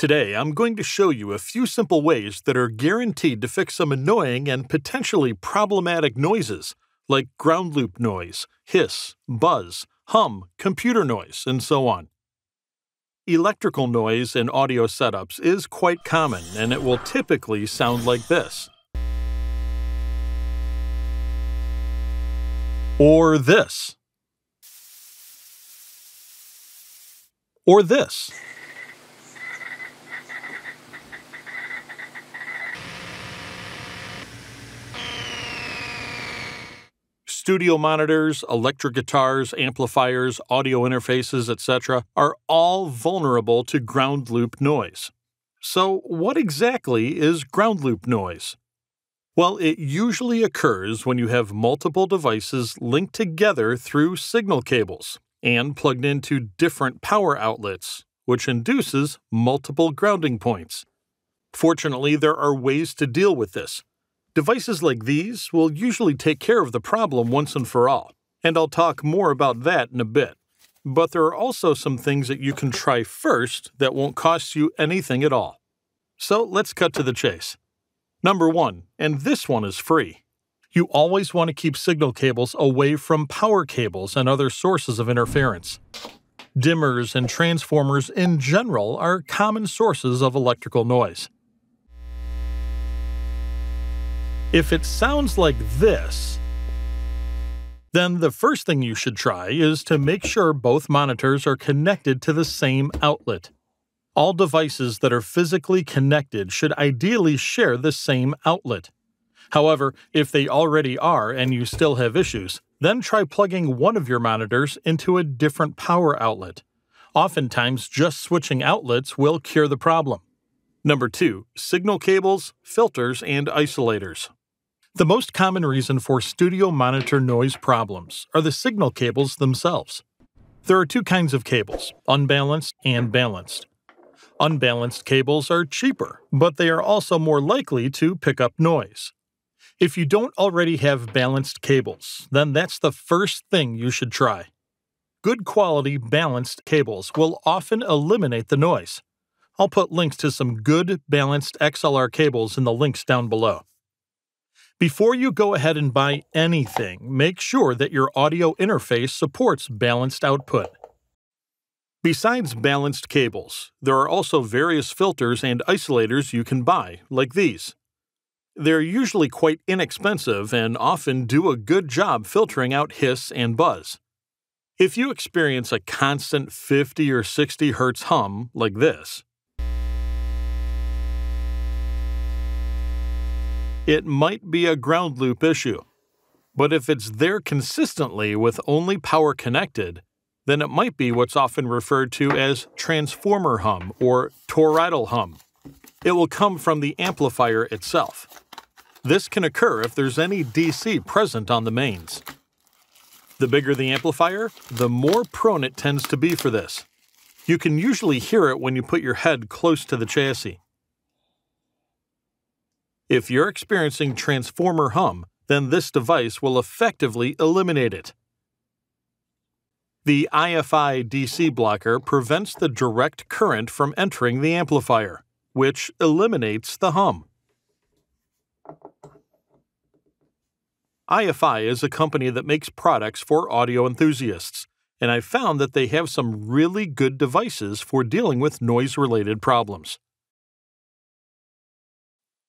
Today, I'm going to show you a few simple ways that are guaranteed to fix some annoying and potentially problematic noises, like ground loop noise, hiss, buzz, hum, computer noise, and so on. Electrical noise in audio setups is quite common, and it will typically sound like this. Or this. Or this. Studio monitors, electric guitars, amplifiers, audio interfaces, etc., are all vulnerable to ground loop noise. So, what exactly is ground loop noise? Well, it usually occurs when you have multiple devices linked together through signal cables and plugged into different power outlets, which induces multiple grounding points. Fortunately, there are ways to deal with this. Devices like these will usually take care of the problem once and for all, and I'll talk more about that in a bit. But there are also some things that you can try first that won't cost you anything at all. So let's cut to the chase. Number one, and this one is free. You always want to keep signal cables away from power cables and other sources of interference. Dimmers and transformers in general are common sources of electrical noise. If it sounds like this, then the first thing you should try is to make sure both monitors are connected to the same outlet. All devices that are physically connected should ideally share the same outlet. However, if they already are and you still have issues, then try plugging one of your monitors into a different power outlet. Oftentimes, just switching outlets will cure the problem. Number 2. Signal cables, filters, and isolators. The most common reason for studio monitor noise problems are the signal cables themselves. There are two kinds of cables unbalanced and balanced. Unbalanced cables are cheaper, but they are also more likely to pick up noise. If you don't already have balanced cables, then that's the first thing you should try. Good quality balanced cables will often eliminate the noise. I'll put links to some good balanced XLR cables in the links down below. Before you go ahead and buy anything, make sure that your audio interface supports balanced output. Besides balanced cables, there are also various filters and isolators you can buy, like these. They're usually quite inexpensive and often do a good job filtering out hiss and buzz. If you experience a constant 50 or 60 Hz hum, like this, it might be a ground loop issue. But if it's there consistently with only power connected, then it might be what's often referred to as transformer hum or toroidal hum. It will come from the amplifier itself. This can occur if there's any DC present on the mains. The bigger the amplifier, the more prone it tends to be for this. You can usually hear it when you put your head close to the chassis. If you're experiencing transformer hum, then this device will effectively eliminate it. The IFI DC blocker prevents the direct current from entering the amplifier, which eliminates the hum. IFI is a company that makes products for audio enthusiasts, and I've found that they have some really good devices for dealing with noise related problems.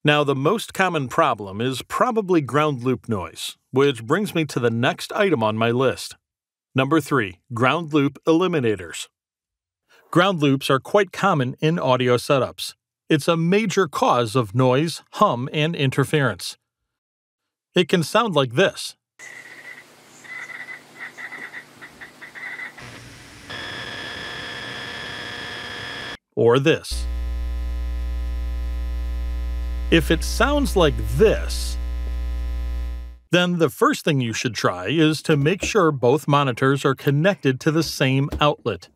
Now, the most common problem is probably ground loop noise, which brings me to the next item on my list. Number 3. Ground loop eliminators. Ground loops are quite common in audio setups. It's a major cause of noise, hum, and interference. It can sound like this. Or this. If it sounds like this, then the first thing you should try is to make sure both monitors are connected to the same outlet.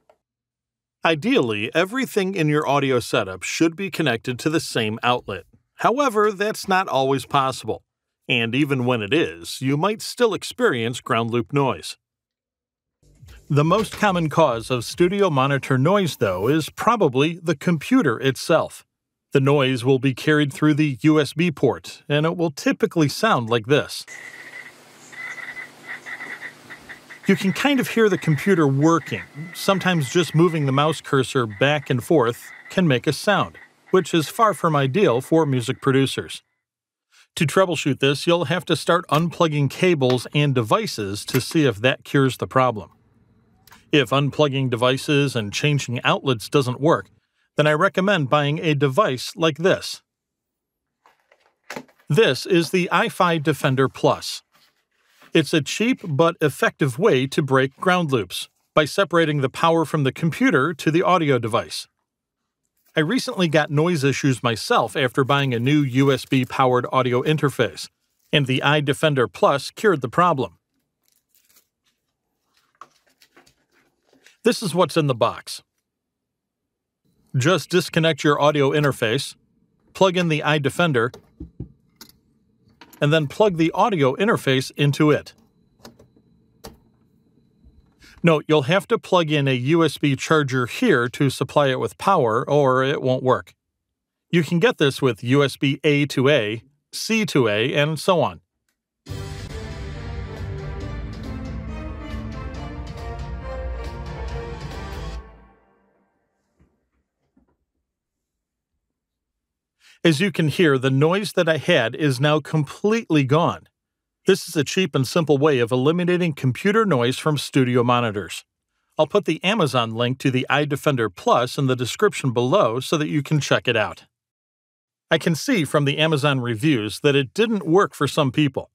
Ideally, everything in your audio setup should be connected to the same outlet. However, that's not always possible, and even when it is, you might still experience ground loop noise. The most common cause of studio monitor noise, though, is probably the computer itself. The noise will be carried through the USB port, and it will typically sound like this. You can kind of hear the computer working. Sometimes just moving the mouse cursor back and forth can make a sound, which is far from ideal for music producers. To troubleshoot this, you'll have to start unplugging cables and devices to see if that cures the problem. If unplugging devices and changing outlets doesn't work, then I recommend buying a device like this. This is the iFi Defender Plus. It's a cheap but effective way to break ground loops by separating the power from the computer to the audio device. I recently got noise issues myself after buying a new USB powered audio interface, and the iDefender Plus cured the problem. This is what's in the box. Just disconnect your audio interface, plug in the iDefender, and then plug the audio interface into it. Note, you'll have to plug in a USB charger here to supply it with power, or it won't work. You can get this with USB A to A, C to A, and so on. As you can hear, the noise that I had is now completely gone. This is a cheap and simple way of eliminating computer noise from studio monitors. I'll put the Amazon link to the iDefender Plus in the description below so that you can check it out. I can see from the Amazon reviews that it didn't work for some people.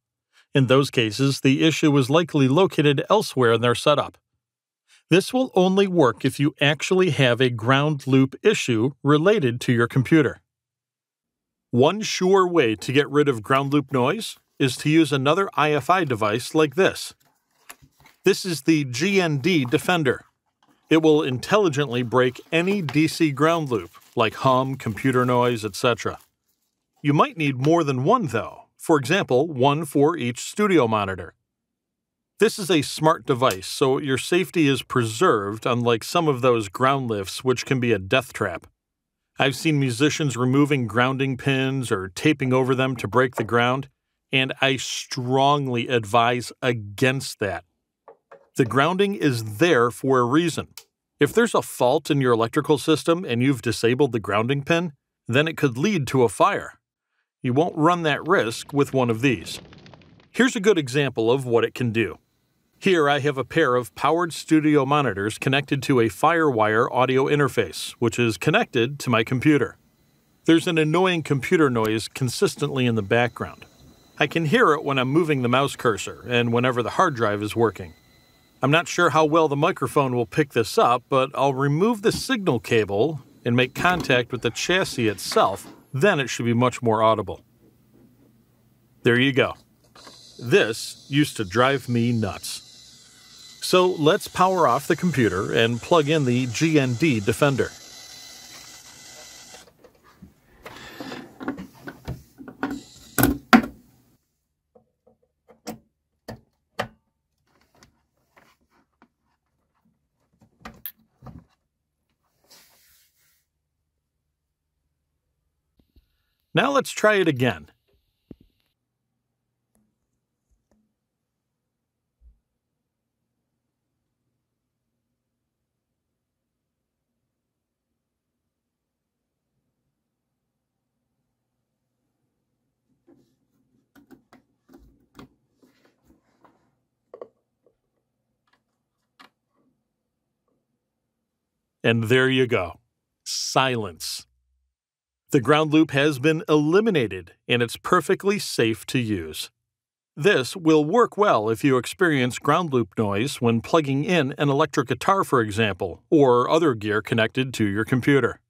In those cases, the issue was likely located elsewhere in their setup. This will only work if you actually have a ground loop issue related to your computer. One sure way to get rid of ground loop noise is to use another iFi device like this. This is the GND Defender. It will intelligently break any DC ground loop, like hum, computer noise, etc. You might need more than one, though, for example, one for each studio monitor. This is a smart device, so your safety is preserved, unlike some of those ground lifts, which can be a death trap. I've seen musicians removing grounding pins or taping over them to break the ground, and I strongly advise against that. The grounding is there for a reason. If there's a fault in your electrical system and you've disabled the grounding pin, then it could lead to a fire. You won't run that risk with one of these. Here's a good example of what it can do. Here I have a pair of powered studio monitors connected to a FireWire audio interface, which is connected to my computer. There's an annoying computer noise consistently in the background. I can hear it when I'm moving the mouse cursor and whenever the hard drive is working. I'm not sure how well the microphone will pick this up, but I'll remove the signal cable and make contact with the chassis itself, then it should be much more audible. There you go. This used to drive me nuts. So let's power off the computer and plug in the GND Defender. Now let's try it again. And there you go silence. The ground loop has been eliminated and it's perfectly safe to use. This will work well if you experience ground loop noise when plugging in an electric guitar, for example, or other gear connected to your computer.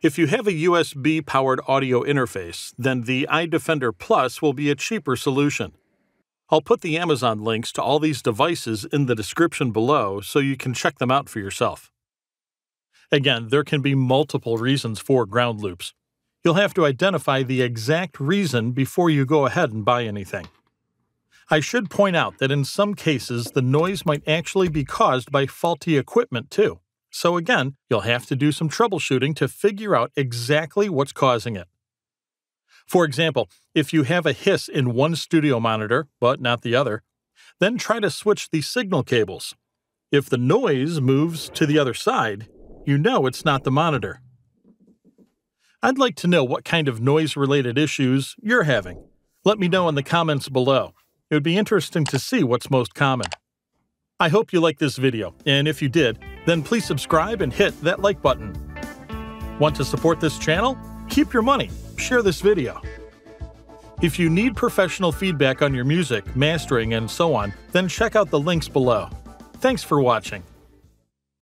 If you have a USB powered audio interface, then the iDefender Plus will be a cheaper solution. I'll put the Amazon links to all these devices in the description below so you can check them out for yourself. Again, there can be multiple reasons for ground loops. You'll have to identify the exact reason before you go ahead and buy anything. I should point out that in some cases the noise might actually be caused by faulty equipment too. So again, you'll have to do some troubleshooting to figure out exactly what's causing it. For example, if you have a hiss in one studio monitor but not the other, then try to switch the signal cables. If the noise moves to the other side, you know it's not the monitor. I'd like to know what kind of noise related issues you're having. Let me know in the comments below. It would be interesting to see what's most common. I hope you liked this video, and if you did, then please subscribe and hit that like button. Want to support this channel? Keep your money. Share this video. If you need professional feedback on your music, mastering, and so on, then check out the links below. Thanks for watching.